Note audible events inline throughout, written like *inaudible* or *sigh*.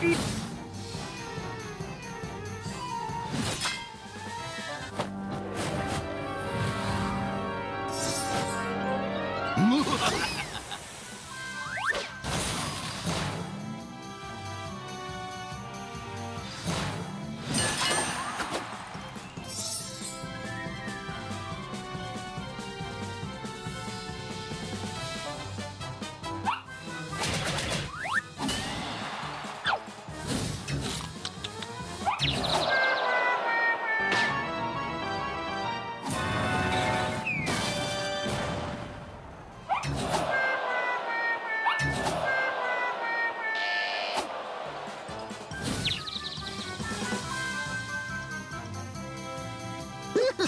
Beep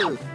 Ooh. *laughs*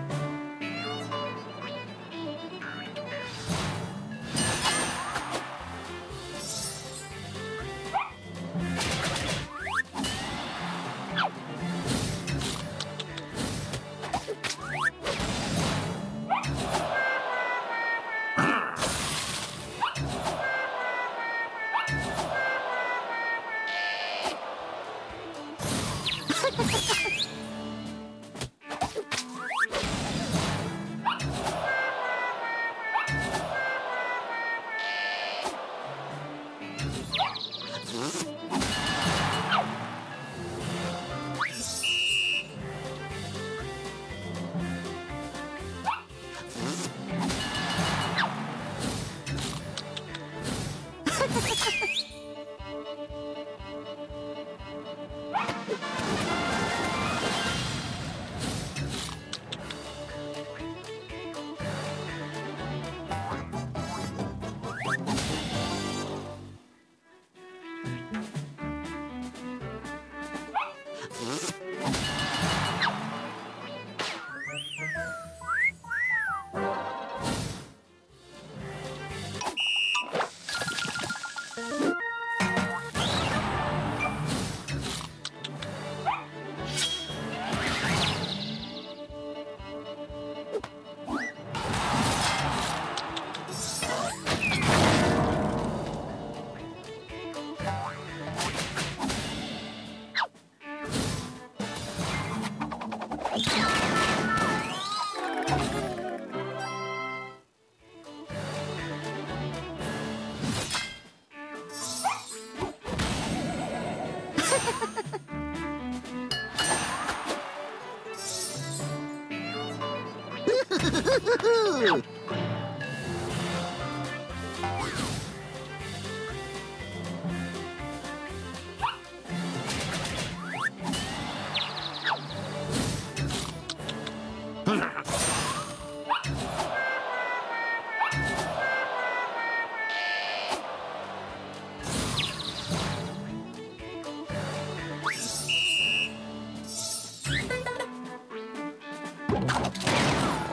Hoo-hoo-hoo-hoo! *laughs* Let's go.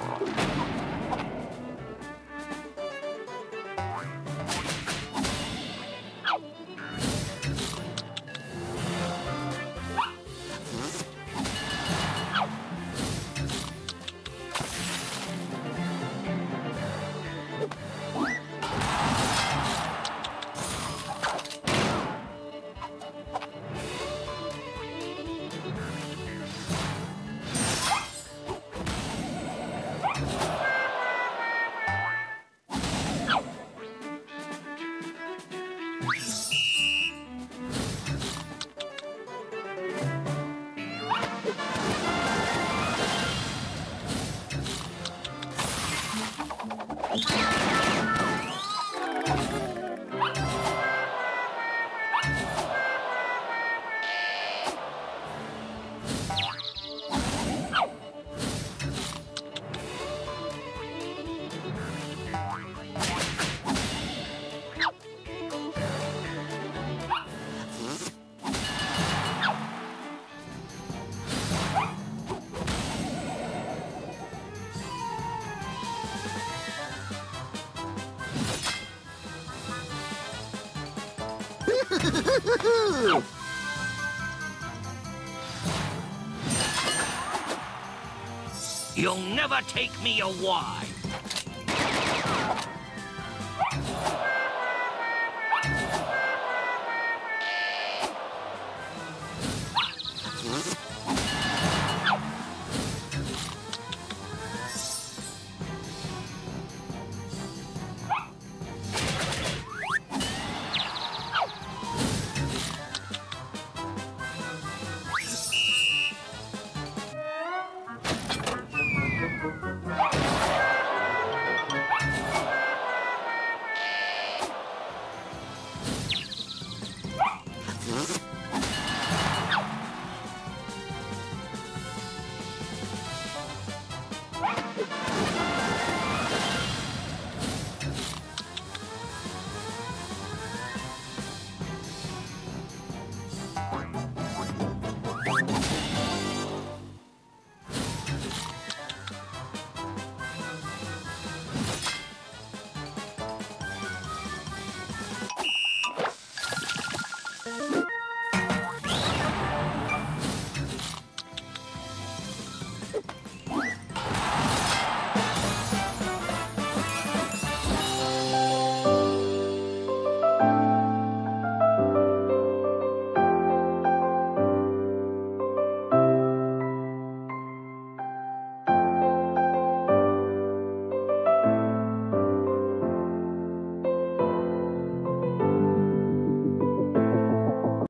*laughs* You'll never take me away.